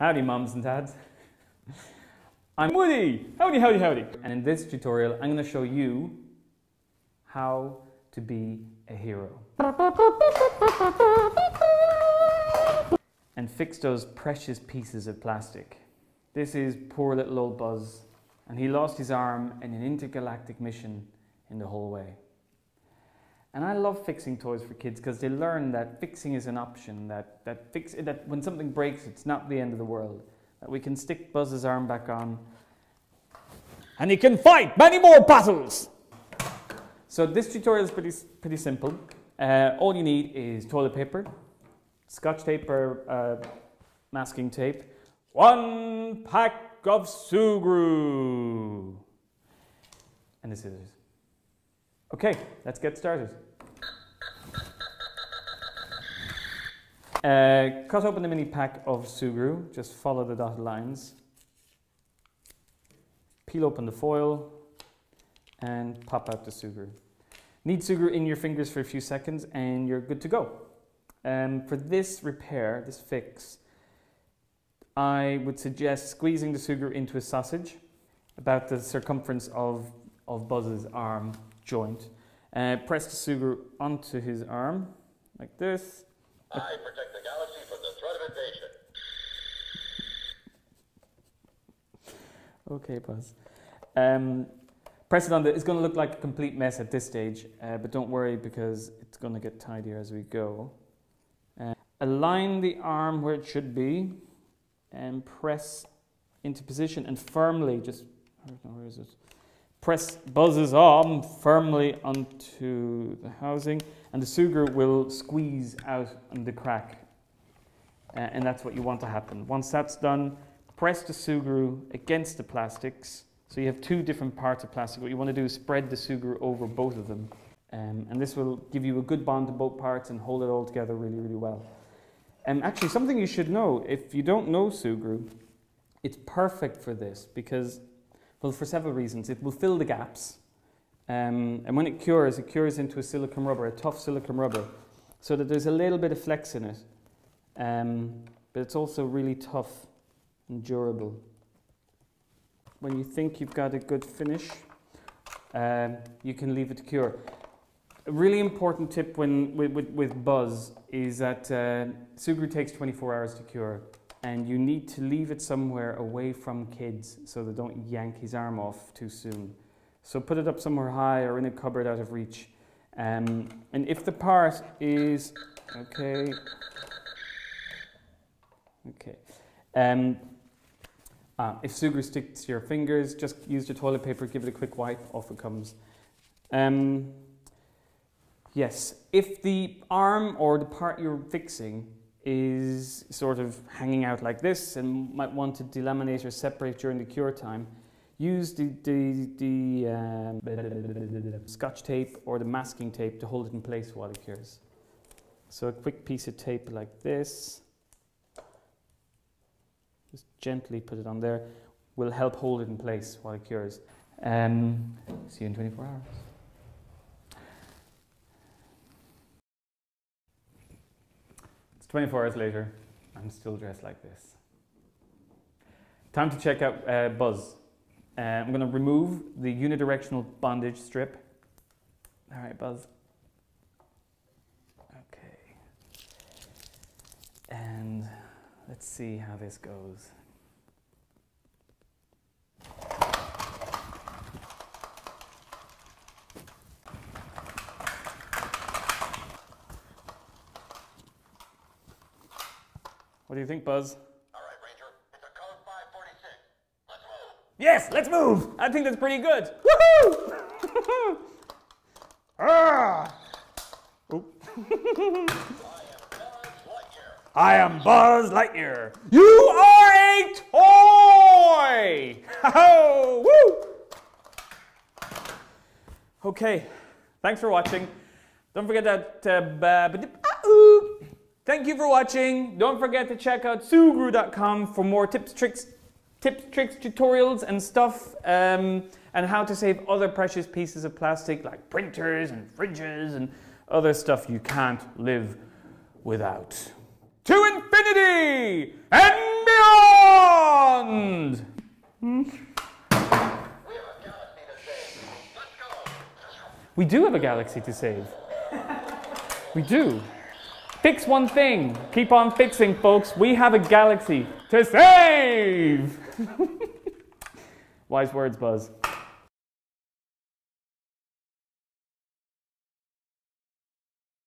Howdy, mums and dads. I'm Woody. Howdy, howdy, howdy. And in this tutorial, I'm going to show you how to be a hero. And fix those precious pieces of plastic. This is poor little old Buzz, and he lost his arm in an intergalactic mission in the whole way. And I love fixing toys for kids because they learn that fixing is an option, that, that, fix, that when something breaks, it's not the end of the world. That we can stick Buzz's arm back on and he can fight many more battles. So this tutorial is pretty, pretty simple. Uh, all you need is toilet paper, scotch tape or uh, masking tape, one pack of Sugru, and the scissors. Okay, let's get started. Uh, cut open the mini pack of Sugru, just follow the dotted lines. Peel open the foil and pop out the Sugru. Knead Sugru in your fingers for a few seconds and you're good to go. Um, for this repair, this fix, I would suggest squeezing the Sugru into a sausage about the circumference of, of Buzz's arm joint. Uh, press the Sugru onto his arm like this. I protect the galaxy from the threat of invasion. Okay, Buzz. Um, press it on the, it's going to look like a complete mess at this stage, uh, but don't worry because it's going to get tidier as we go. Uh, align the arm where it should be and press into position and firmly just, where is it? Press Buzz's arm firmly onto the housing and the Sugru will squeeze out on the crack. Uh, and that's what you want to happen. Once that's done, press the Sugru against the plastics. So you have two different parts of plastic. What you want to do is spread the Sugru over both of them. Um, and this will give you a good bond to both parts and hold it all together really, really well. And actually, something you should know, if you don't know Sugru, it's perfect for this because well, for several reasons. It will fill the gaps. Um, and when it cures, it cures into a silicone rubber, a tough silicone rubber, so that there's a little bit of flex in it. Um, but it's also really tough and durable. When you think you've got a good finish, um, you can leave it to cure. A really important tip when, with, with, with Buzz is that uh, Sugru takes 24 hours to cure and you need to leave it somewhere away from kids so they don't yank his arm off too soon. So put it up somewhere high or in a cupboard out of reach. Um, and if the part is, okay, okay. Um, uh, if Sugru sticks to your fingers, just use the toilet paper, give it a quick wipe, off it comes. Um, yes, if the arm or the part you're fixing is sort of hanging out like this and might want to delaminate or separate during the cure time, use the, the, the um, scotch tape or the masking tape to hold it in place while it cures. So a quick piece of tape like this, just gently put it on there, will help hold it in place while it cures. Um, see you in 24 hours. 24 hours later, I'm still dressed like this. Time to check out uh, Buzz. Uh, I'm going to remove the unidirectional bondage strip. All right, Buzz. Okay. And let's see how this goes. What do you think, Buzz? All right, Ranger. It's a code 546. Let's move. Yes, let's move. I think that's pretty good. Woohoo! ah! I am Buzz Lightyear. You are a toy! Oh, woo! Okay, thanks for watching. Don't forget that. Uh, Thank you for watching. Don't forget to check out sugru.com for more tips, tricks, tips, tricks, tutorials and stuff um, and how to save other precious pieces of plastic like printers and fridges and other stuff you can't live without. To infinity and beyond! Hmm? We do have a galaxy to save. We do. Fix one thing. Keep on fixing, folks. We have a galaxy to save. Wise words, Buzz.